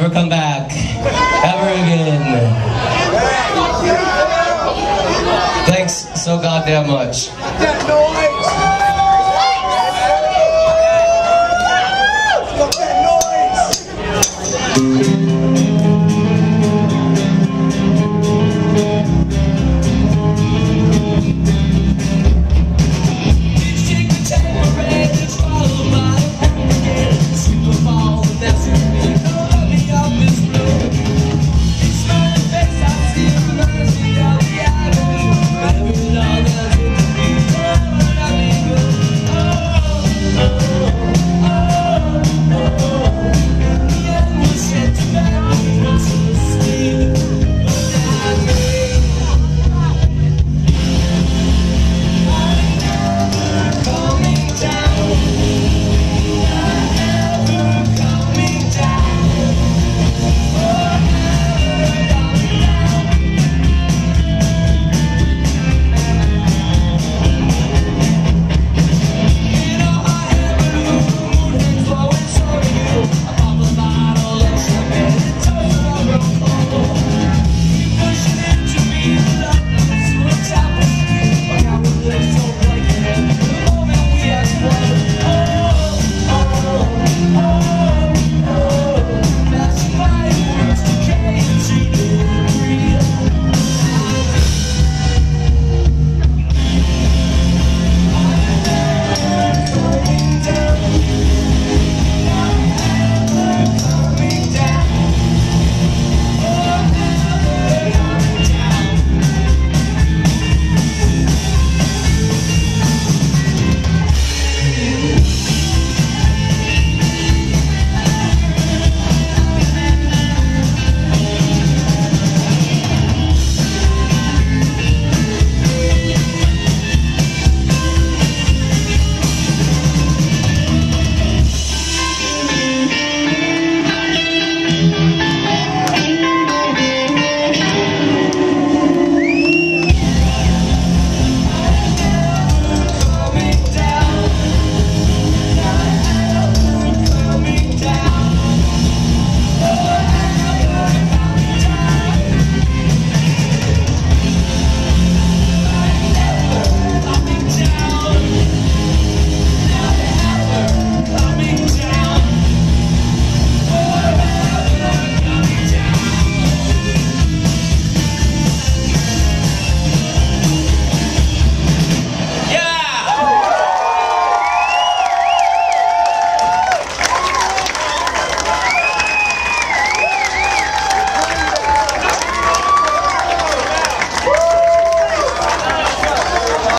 never come back. Ever again. Thanks so goddamn much.